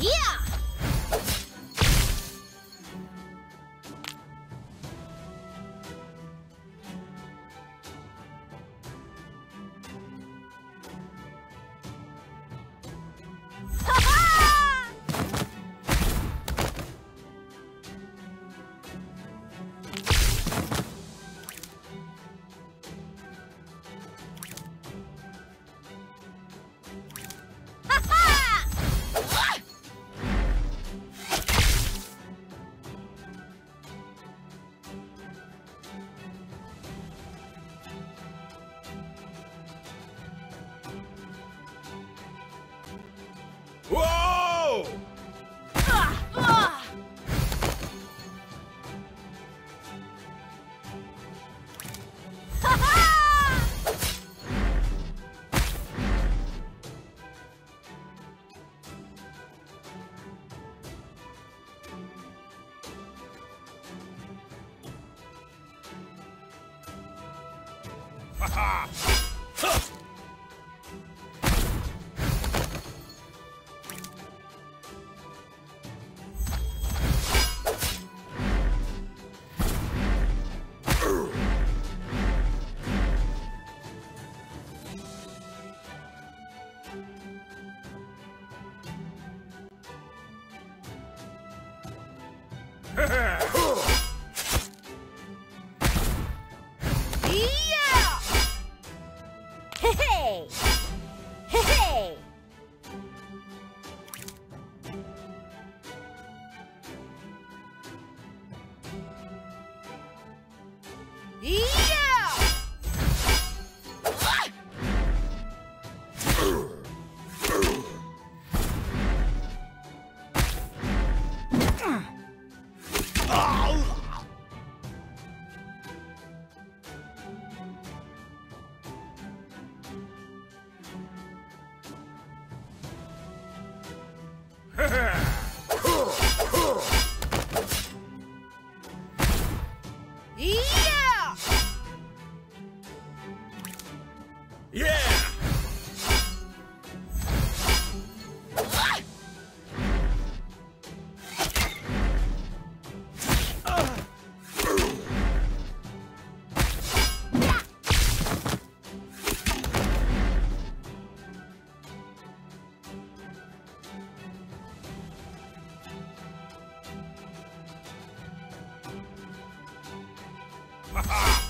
Yeah! Ha-ha! Hey Ha-ha!